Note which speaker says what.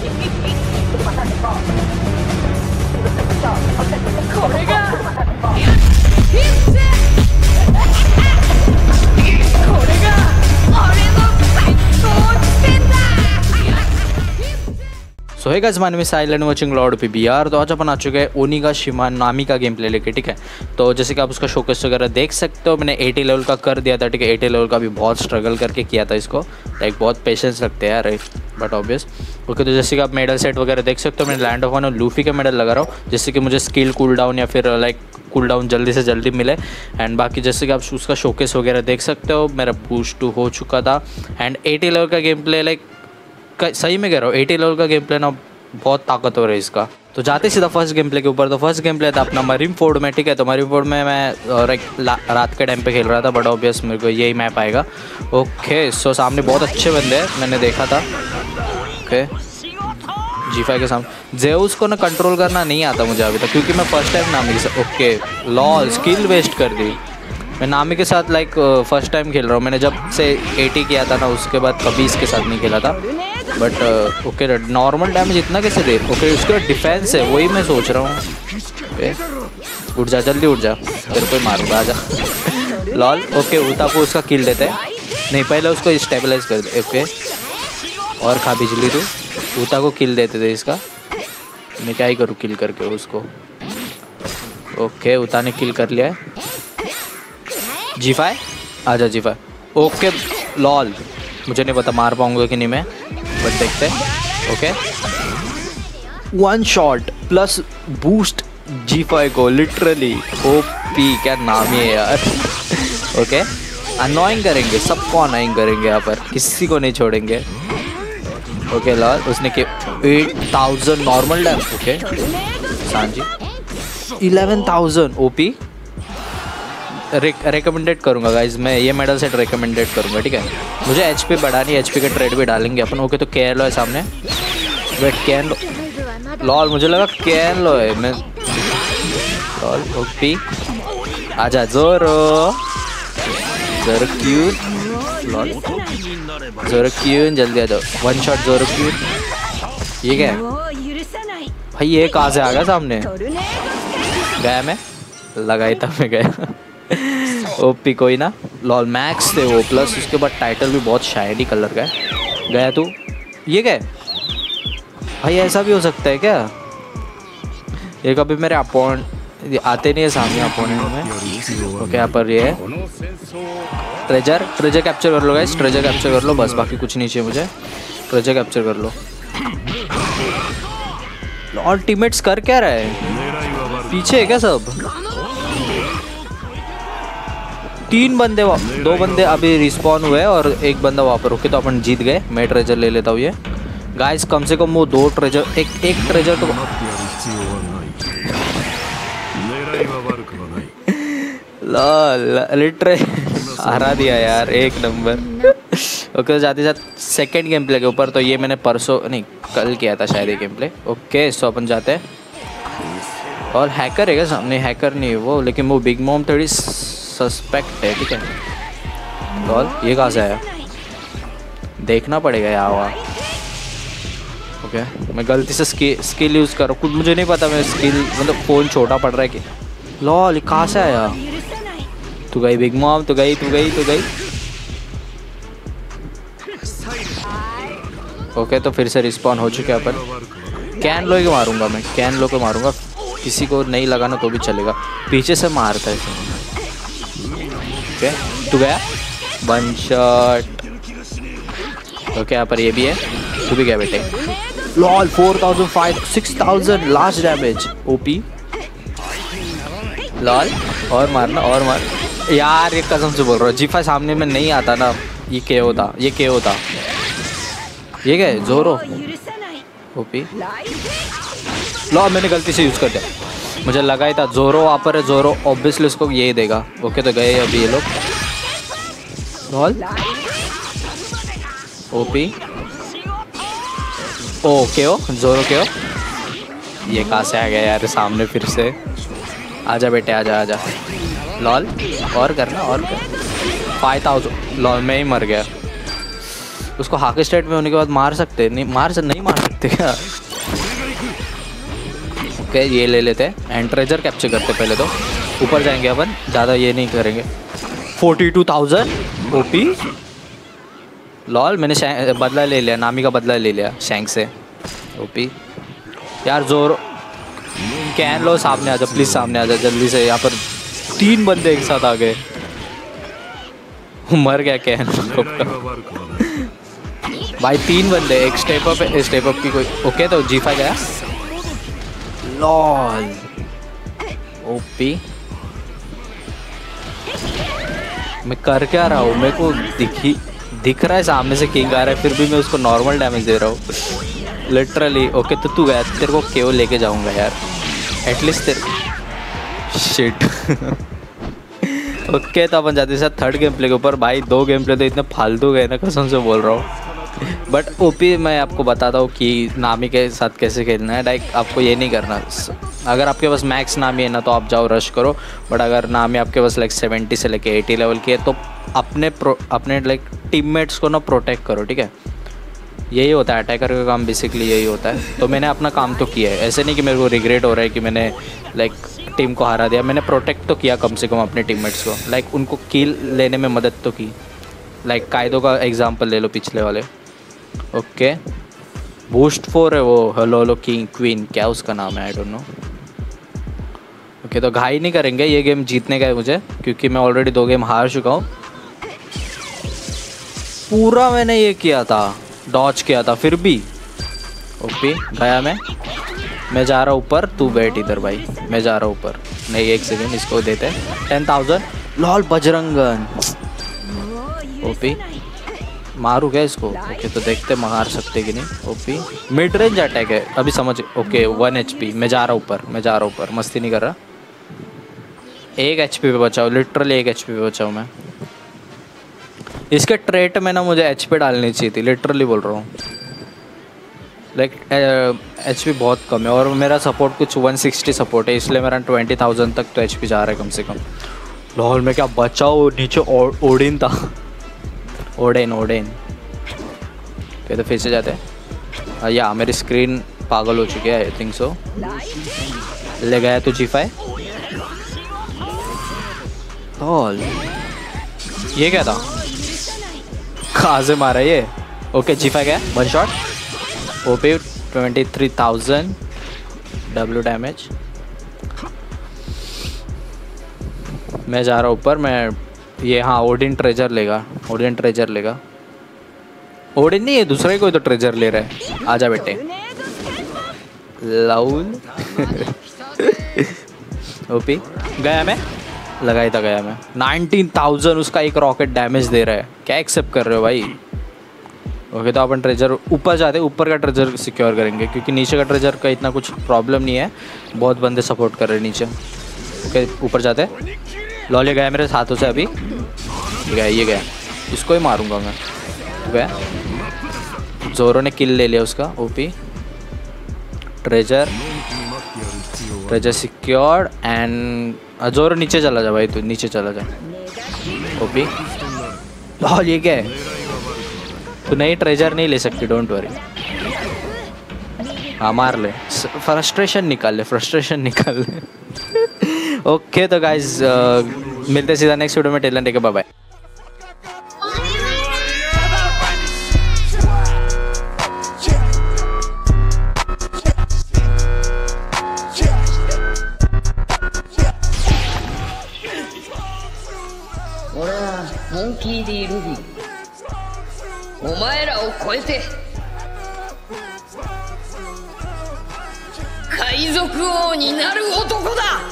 Speaker 1: 一一一一 सो है name is silent watching lord PBR तो आज अपन आ चुके हैं ओनी का शिमान नामी का गेम प्ले लेके, ठीक है? तो जैसे कि आप उसका शोकेस वगैरह देख सकते हो, मैंने 80 लेवल का कर दिया था, ठीक है? 80 लेवल का भी बहुत स्ट्रगल करके किया था इसको। लाइक बहुत पेशेंस लगते हैं यार बट ऑब्वियस ओके तो जैसे कि आप मेडल सेट वगैरह देख सकते हो, मैंने लैंड ऑफ़ ऑन लूफी का मेडल लगा रहा हूँ, जिससे कि मुझे स्किल कूल डाउन या फिर लाइक कूल डाउन जल्दी से जल्दी मिले। एंड बाकी जैसे कि आप उसका शोकेस वगैरह देख सकते हो, मेरा बूस्ट हो चुका था। एंड 80 लेवल का गेम प्ले लाइक सही में कह रहा हूँ एटी लेवल का गेम प्ले ना बहुत ताकतवर है इसका। तो जाते सीधा फ़र्स्ट गेम प्ले के ऊपर। तो फ़र्स्ट गेम प्ले था अपना मरीम फोर्ड में, ठीक है? तो मरीम फोर्ड में मैं लाइक रात के टाइम पे खेल रहा था बट ऑब्वियस मेरे को यही मैप आएगा। ओके सो सामने बहुत अच्छे बंदे हैं, मैंने देखा था। ओके जी फाइव के सामने। जेउस को ना कंट्रोल करना नहीं आता मुझे अभी तक, क्योंकि मैं फ़र्स्ट टाइम नामी के साथ ओके लॉ स्किल वेस्ट कर दी। मैं नामी के साथ लाइक फ़र्स्ट टाइम खेल रहा हूँ। मैंने जब से एटी किया था ना, उसके बाद कभी इसके साथ नहीं खेला था। बट ओके नॉर्मल डैमेज इतना कैसे दे? ओके उसके बाद डिफेंस है, वही मैं सोच रहा हूँ। उठ जा, जल्दी उठ जा। तेरे को मारूँगा आजा लॉल ओके उता को उसका किल देते हैं। नहीं, पहले उसको स्टेबलाइज कर दे ओके और खा बिजली तू। उता को किल देते थे इसका। मैं क्या ही करूँ किल करके उसको। ओके उता ने किल कर लिया है। जी फाई आजा जी फाई ओके लॉल मुझे नहीं पता, मार पाऊँगा कि नहीं मैं। बट देखते हैं okay one shot plus boost G five को लिटरली ओ पी क्या नाम ही है यार? ओके अनोइंग करेंगे, सबको अनोइंग करेंगे यहाँ पर, किसी को नहीं छोड़ेंगे। ओके लॉल उसने के eight thousand normal damage okay Sanji eleven thousand O P recommended करूँगा गाइज़ मैं ये मेडल सेट रिकमेंडेड करूँगा, ठीक है? मुझे एच पी बढ़ानी एच पी का ट्रेड भी डालेंगे अपन. ओके तो के लो है सामने. वेट कैन लो लॉल मुझे लगा कैन लो है. मैं लॉल ओपी आजा, Zoro. Zoro cute. Lol Zoro cute, जल्दी आ जाओ. One shot Zoro cute. ये क्या है? भाई, ये कहाँ से आ गया सामने? गया मैं? लगाई था मैं गया। ओपी कोई ना लॉल मैक्स थे वो प्लस उसके बाद टाइटल भी बहुत शाइनी कलर का है। गया तू? ये क्या भाई, ऐसा भी हो सकता है क्या? ये कभी मेरे अपोनेंट आते नहीं है सामने अपोनेंट में। ओके यहाँ पर ये है। ट्रेजर ट्रेजर कैप्चर कर लो गाइस ट्रेजर कैप्चर कर लो, बस बाकी कुछ नहीं चाहिए मुझे। ट्रेजर कैप्चर कर लो। और टीममेट्स कर क्या रहे पीछे है क्या सब? तीन बंदे दो बंदे अभी रिस्पॉन हुए और एक बंदा वहाँ पर रुके तो अपन जीत गए। मैं ट्रेजर ले लेता हूँ ये। गाइस कम से कम वो दो ट्रेजर एक एक ट्रेजर तो लिटरे हरा दिया यार, एक नंबर ओके तो जाते जाते सेकंड गेम प्ले के ऊपर तो ये मैंने परसों नहीं, कल किया था शायद ये गेम प्ले ओके सो अपन जाते हैं। और हैकर है क्या सामने? हैकर नहीं वो, लेकिन वो बिग मोम थोड़ी सस्पेक्ट है, ठीक है? लॉल ये कहाँ से आया? देखना पड़ेगा यहाँ वहाँ। ओके मैं गलती से स्किल यूज़ कर रहा हूँ। कुछ मुझे नहीं पता मैं स्किल मतलब फ़ोन छोटा पड़ रहा है कि लॉल कहाँ से आया? तू गई बिग मॉम तू गई तू गई तू गई। ओके तो फिर से रिस्पॉन हो चुके हैं अपन। कैन लो के मारूँगा मैं कैन लो के मारूँगा। किसी को नहीं लगाना तो भी चलेगा। पीछे से मारता है। ओके तू गया? वन शॉट ओके यहाँ पर ये भी है? तू भी गया बेटे। Lol four thousand five six thousand last damage OP lol और मारना, और मार। यार, ये कसम से बोल रहा हूँ जीफा सामने में नहीं आता ना। ये के होता ये के होता ये क्या है? जोरो ओपी लॉल मैंने गलती से यूज़ कर दिया। मुझे लगा ही था जोरो वहाँ पर है जोरो ऑब्वियसली उसको यही देगा। ओके तो गए अभी ये लोग। ओपी ओके ओ जोरो के हो ये कहाँ से आ गया यार, सामने फिर से। आजा बेटे, आजा आजा। लॉल और करना, और कर। फाइव थाउज़ेंड लॉल में ही मर गया। उसको हाकी स्टेट में होने के बाद मार सकते नहीं, मार नहीं मार सकते क्या? ओके ये ले लेते हैं एंड ट्रेजर कैप्चर करते पहले तो। ऊपर जाएँगे अपन, ज़्यादा ये नहीं करेंगे। Forty two thousand OP lol, मैंने बदला ले लिया, नामी का बदला ले लिया, शैंक से। ओपी यार, ज़ोर। कैन लो, सामने आ जाओ प्लीज़ सामने आ जाओ जल्दी से, यहाँ पर तीन बंदे एक साथ आ गए। मर गया कैन। भाई, तीन बंदे, एक स्टेप अप है स्टेप अप की कोई ओके तो जीफा गया लॉल ओपी मैं कर क्या रहा हूँ? मेरे को दिखी, दिख रहा है सामने से किंग आ रहा है, फिर भी मैं उसको नॉर्मल डैमेज दे रहा हूँ। लिटरली ओके तो तू गया, तेरे को केवल लेके जाऊँगा यार। एटलीस्ट तेरे शिट ओके तो अपन जाते सर थर्ड गेम प्ले के ऊपर। भाई, दो गेम प्ले तो इतने फालतू गए ना, कसम से बोल रहा हूँ। बट ओपी मैं आपको बताता हूँ कि नामी के साथ कैसे खेलना है। लाइक आपको ये नहीं करना। अगर आपके पास मैक्स नामी है ना तो आप जाओ रश करो। बट अगर नामी आपके पास लाइक सेवेंटी से लेके एटी लेवल की है तो अपने प्रो अपने लाइक टीममेट्स को ना प्रोटेक्ट करो, ठीक है? यही होता है। अटैकर का काम बेसिकली यही होता है। तो मैंने अपना काम तो किया है। ऐसे नहीं कि मेरे को रिग्रेट हो रहा है कि मैंने लाइक टीम को हरा दिया। मैंने प्रोटेक्ट तो किया कम से कम अपने टीममेट्स को। लाइक उनको कील लेने में मदद तो की। लाइक कायदों का एग्ज़ाम्पल ले लो पिछले वाले। ओके। बूस्ट फोर है वो हेलो हेलो किंग क्वीन क्या उसका नाम है? आई डोंट नो ओके तो घाई नहीं करेंगे, ये गेम जीतने का है मुझे, क्योंकि मैं ऑलरेडी दो गेम हार चुका हूँ। पूरा मैंने ये किया था डॉच किया था, फिर भी। ओके, गया मैं। मैं जा रहा हूँ ऊपर, तू बैठ इधर भाई, मैं जा रहा हूँ ऊपर। नहीं, एक सेकेंड इसको देते हैं। टेन थाउज़ेंड लॉल बजरंगन। ओपी मारू क्या इसको? ओके तो देखते मार सकते कि नहीं। ओपी मिड रेंज अटैक है। अभी समझ ओके वन एच मैं जा रहा ऊपर मैं जा रहा ऊपर। मस्ती नहीं कर रहा। एक एच पे बचाओ लिटरली एक एच पे बचाओ मैं। इसके ट्रेट में ना मुझे एच पे डालनी चाहिए थी लिटरली बोल रहा हूँ। लाइक एच पी बहुत कम है और मेरा सपोर्ट कुछ 160 सपोर्ट है इसलिए मेरा 20,000 तक तो एच पी जा रहा है कम से कम। लाहौल में क्या बचाओ नीचे ओडिन था। Odin Odin. क्या तो फिर से जाते हैं। या, मेरी स्क्रीन पागल हो चुकी है आई थिंक सो ले गया तो जी फाई ये क्या था? कहाँ से मारा ये। ओके जी फाई गया। One shot OP twenty three thousand W damage मैं जा रहा हूँ ऊपर, मैं ये हाँ ओडिन ट्रेजर लेगा ओडिन ट्रेजर लेगा। ओडिन नहीं है दूसरा ही कोई तो ट्रेजर ले रहा है। आजा बेटे। लाउल ओपी गया मैं? लगाई था गया मैं। नाइनटीन थाउज़ेंड उसका एक रॉकेट डैमेज दे रहा है। क्या एक्सेप्ट कर रहे हो भाई? ओके तो अपन ट्रेजर ऊपर जाते ऊपर का ट्रेजर सिक्योर करेंगे क्योंकि नीचे का ट्रेजर का इतना कुछ प्रॉब्लम नहीं है। बहुत बंदे सपोर्ट कर रहे हैं नीचे। ओके ऊपर जाते लॉले गया मेरे हाथों से अभी। ये गया ये गया। इसको ही मारूँगा मैं। गया जोरो ने किल ले लिया उसका OP treasure treasure secured and Zoro नीचे चला जा भाई तू, नीचे चला जा। ओपी लॉल ये क्या है तू नहीं ट्रेजर नहीं ले सकती डोंट वरी हाँ मार ले। फ्रस्ट्रेशन निकाल ले फ्रस्ट्रेशन निकाल ले। ओके तो गाइज uh, मिलते सीधा नेक्स्ट वीडियो में टेलन टेके बाय 俺はモンキー・ディ・ルビーお前らを超えて海賊王になる男だ